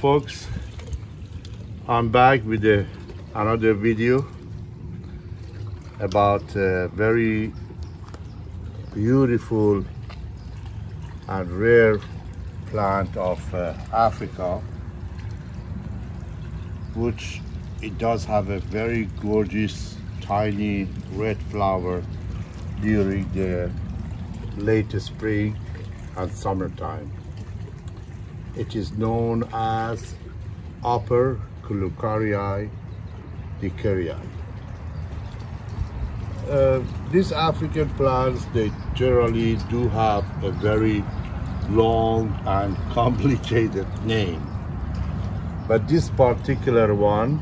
Folks, I'm back with a, another video about a very beautiful and rare plant of uh, Africa which it does have a very gorgeous tiny red flower during the late spring and summertime. It is known as Upper Colucaria dicarii. Uh, these African plants, they generally do have a very long and complicated name. But this particular one,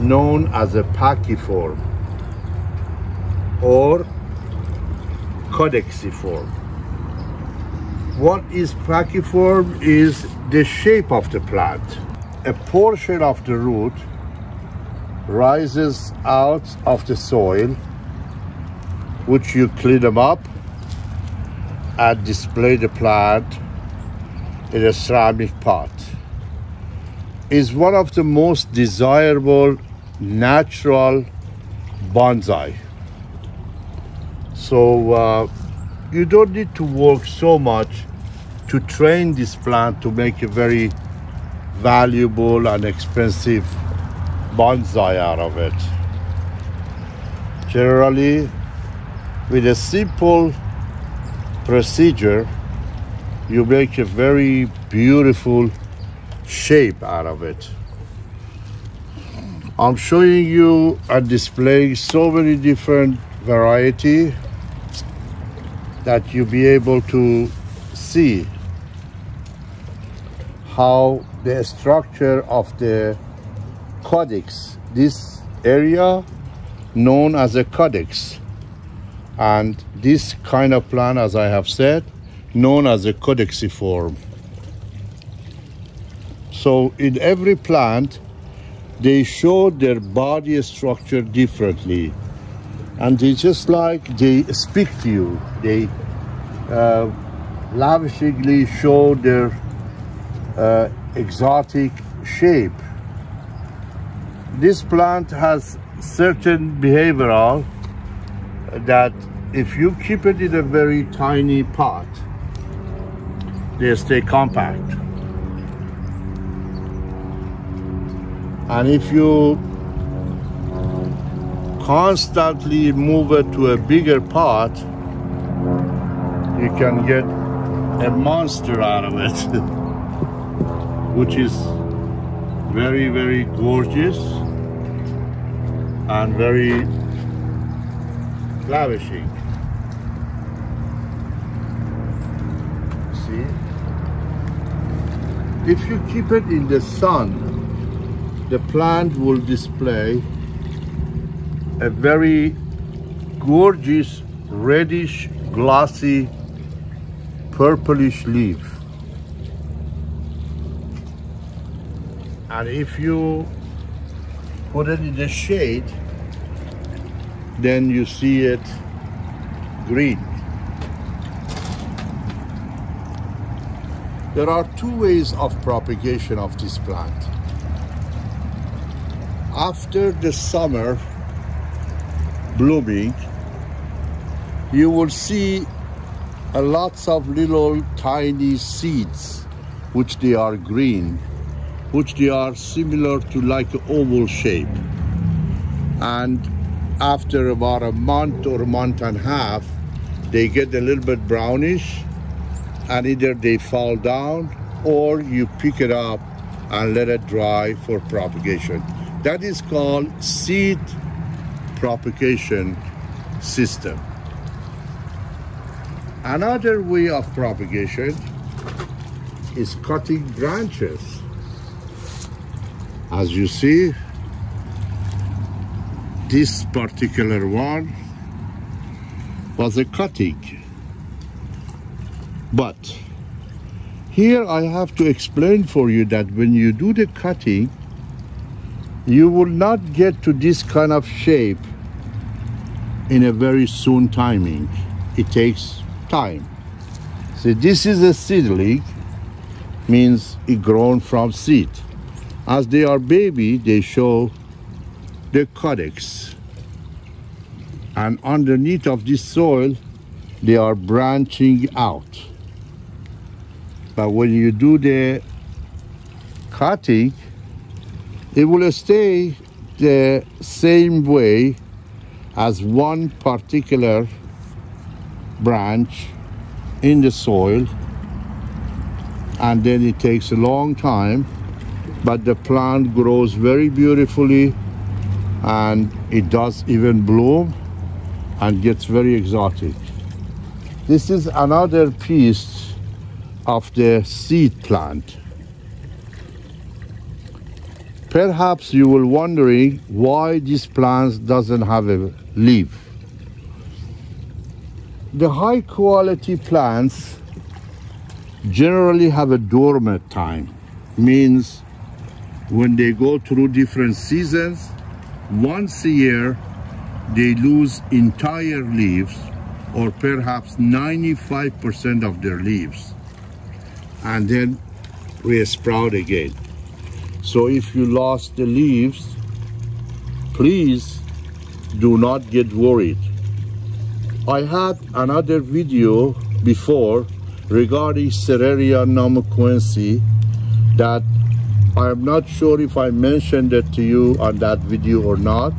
known as a pachyform or caudiciform. What is pachyform is the shape of the plant. A portion of the root rises out of the soil, which you clean them up and display the plant in a ceramic pot. Is one of the most desirable natural bonsai. So uh, you don't need to work so much to train this plant to make a very valuable and expensive bonsai out of it. Generally, with a simple procedure, you make a very beautiful shape out of it. I'm showing you and displaying so many different variety that you'll be able to see how the structure of the caudex, this area known as a caudex. and this kind of plant, as I have said, known as a caudiciform. So in every plant, they show their body structure differently and they just like they speak to you. They uh, lavishingly show their uh, exotic shape. This plant has certain behavioral that if you keep it in a very tiny pot they stay compact. And if you constantly move it to a bigger pot, you can get a monster out of it, which is very, very gorgeous and very lavishing. See? If you keep it in the sun, the plant will display a very gorgeous reddish glossy purplish leaf. And if you put it in the shade then you see it green. There are two ways of propagation of this plant. After the summer blooming, you will see a lots of little tiny seeds, which they are green, which they are similar to like oval shape. And after about a month or a month and a half, they get a little bit brownish and either they fall down or you pick it up and let it dry for propagation. That is called seed propagation system. Another way of propagation is cutting branches. As you see, this particular one was a cutting. But here I have to explain for you that when you do the cutting, you will not get to this kind of shape in a very soon timing. It takes time. So this is a seedling means it grown from seed. As they are baby, they show the caudex. And underneath of this soil, they are branching out. But when you do the cutting, it will stay the same way as one particular branch in the soil and then it takes a long time but the plant grows very beautifully and it does even bloom and gets very exotic. This is another piece of the seed plant perhaps you will wondering why this plant doesn't have a leaf. The high quality plants generally have a dormant time means when they go through different seasons once a year they lose entire leaves or perhaps 95% of their leaves. And then we sprout again so if you lost the leaves please do not get worried I had another video before regarding Ceraria namaquensis that I'm not sure if I mentioned it to you on that video or not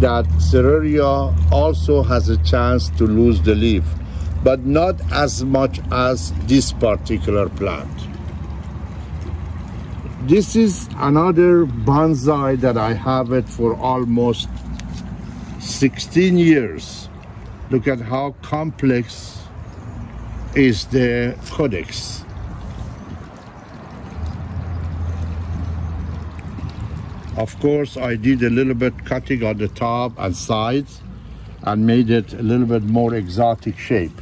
that Ceraria also has a chance to lose the leaf but not as much as this particular plant. This is another bonsai that I have it for almost 16 years. Look at how complex is the caudex. Of course, I did a little bit cutting on the top and sides and made it a little bit more exotic shape.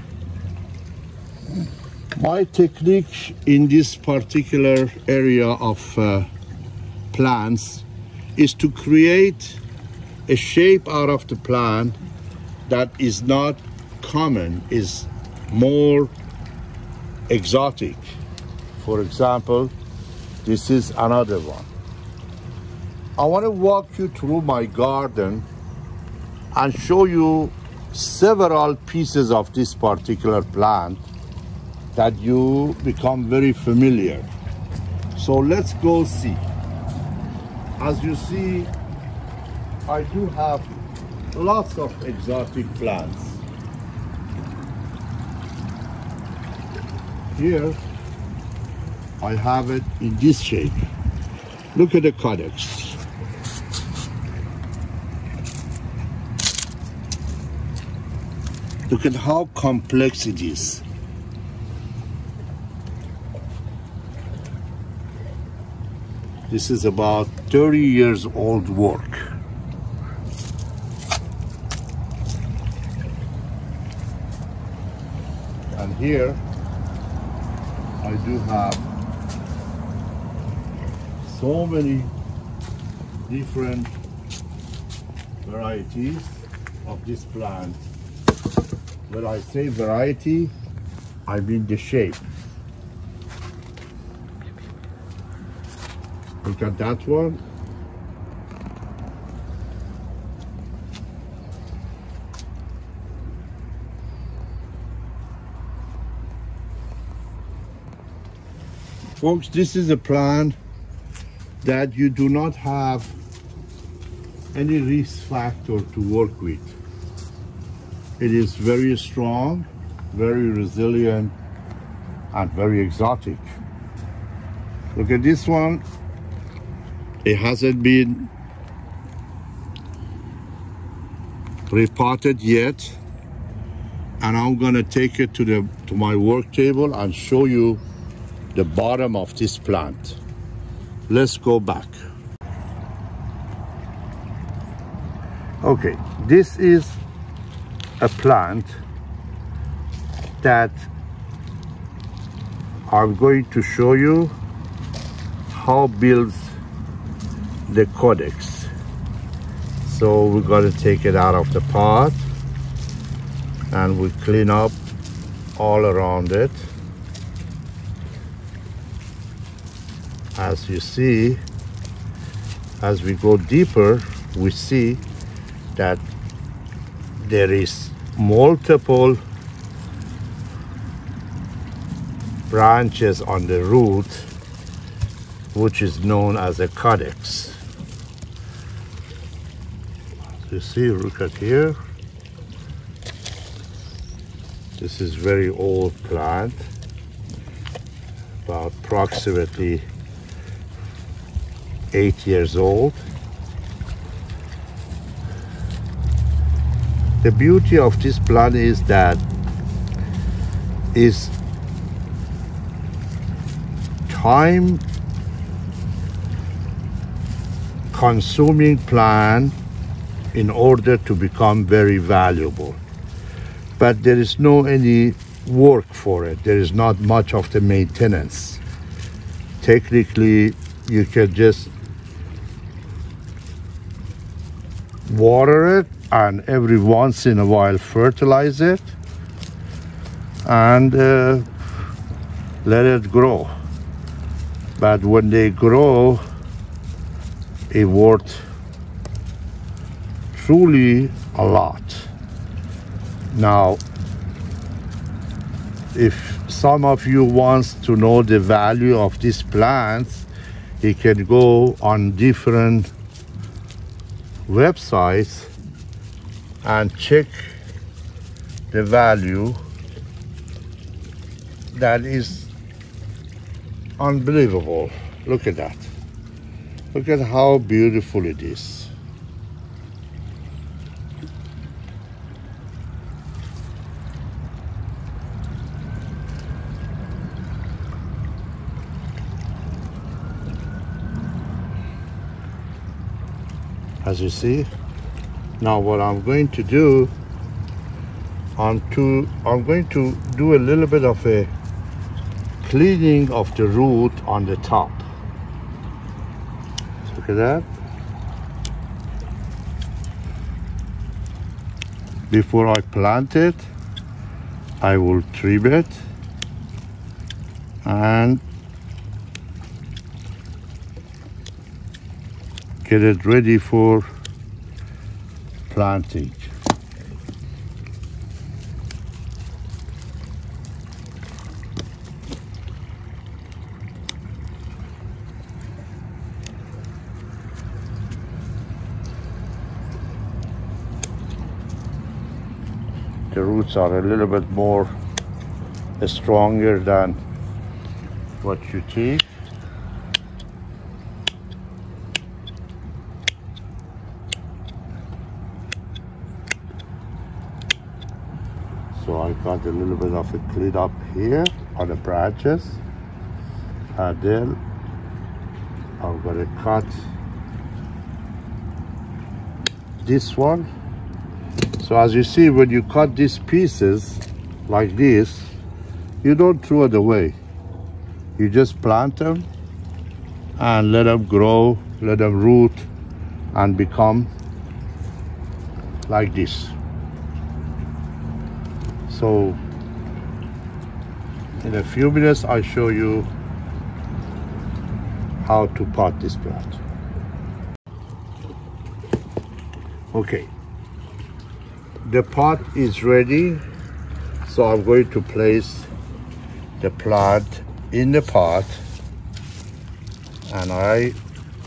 My technique in this particular area of uh, plants is to create a shape out of the plant that is not common, is more exotic. For example, this is another one. I want to walk you through my garden and show you several pieces of this particular plant that you become very familiar. So let's go see. As you see, I do have lots of exotic plants. Here, I have it in this shape. Look at the caudex. Look at how complex it is. This is about 30 years old work. And here I do have so many different varieties of this plant. When I say variety, I mean the shape. Look at that one. Folks, this is a plant that you do not have any risk factor to work with. It is very strong, very resilient, and very exotic. Look at this one. It hasn't been repotted yet. And I'm gonna take it to the to my work table and show you the bottom of this plant. Let's go back. Okay, this is a plant that I'm going to show you how builds the caudex. So we're going to take it out of the pot and we clean up all around it. as you see as we go deeper we see that there is multiple branches on the root which is known as a calyx you see look at here. This is very old plant. About approximately eight years old. The beauty of this plant is that is time consuming plant in order to become very valuable. But there is no any work for it. There is not much of the maintenance. Technically you can just water it and every once in a while fertilize it and uh, let it grow. But when they grow it worth truly a lot. Now if some of you wants to know the value of these plants you can go on different websites and check the value that is unbelievable. Look at that. Look at how beautiful it is as you see. Now what I'm going to do I'm to I'm going to do a little bit of a cleaning of the root on the top. Look at that. Before I plant it I will trim it. And get it ready for planting. The roots are a little bit more stronger than what you think. so I got a little bit of a clean up here on the branches. And then I'm gonna cut this one. So as you see when you cut these pieces like this you don't throw it away. You just plant them and let them grow let them root and become like this so in a few minutes I'll show you how to pot this plant. Okay. The pot is ready so I'm going to place the plant in the pot and I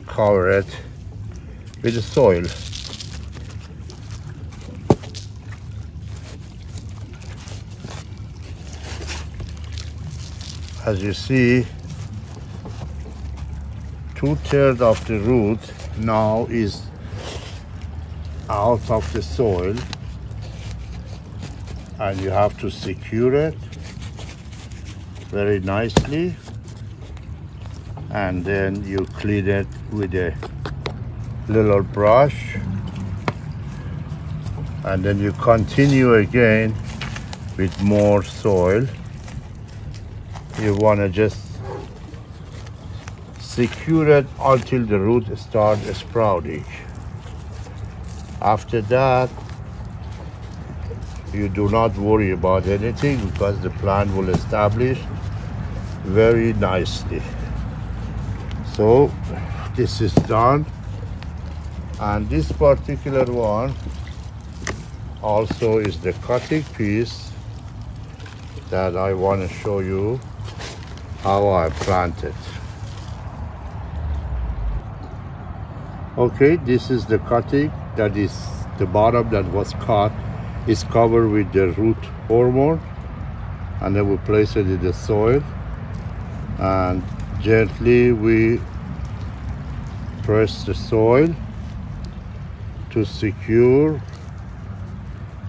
cover it with the soil as you see two-thirds of the root now is out of the soil. And you have to secure it very nicely. And then you clean it with a little brush. And then you continue again with more soil you want to just secure it until the root starts sprouting. After that you do not worry about anything because the plant will establish very nicely. So this is done. And this particular one also is the cutting piece that I want to show you how I planted okay this is the cutting that is the bottom that was cut is covered with the root hormone and then we place it in the soil and gently we press the soil to secure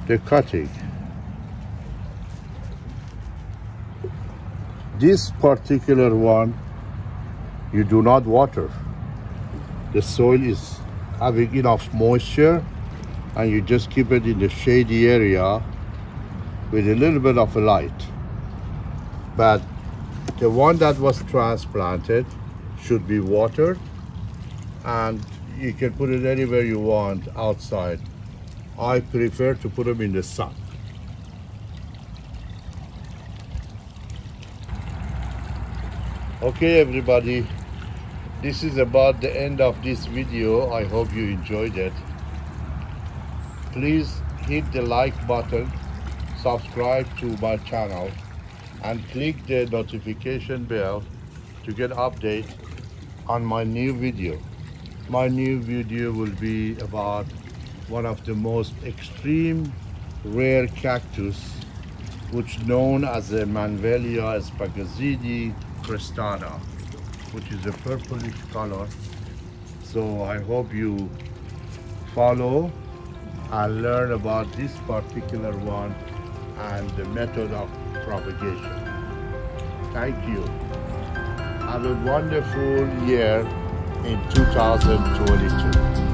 the cutting. This particular one, you do not water. The soil is having enough moisture and you just keep it in the shady area with a little bit of light. But the one that was transplanted should be watered and you can put it anywhere you want outside. I prefer to put them in the sun. Okay everybody, this is about the end of this video. I hope you enjoyed it. Please hit the like button, subscribe to my channel and click the notification bell to get update on my new video. My new video will be about one of the most extreme rare cactus which known as the Manvelia spaghetti crestata which is a purplish color so I hope you follow and learn about this particular one and the method of propagation. Thank you. Have a wonderful year in 2022.